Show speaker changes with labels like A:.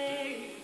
A: name.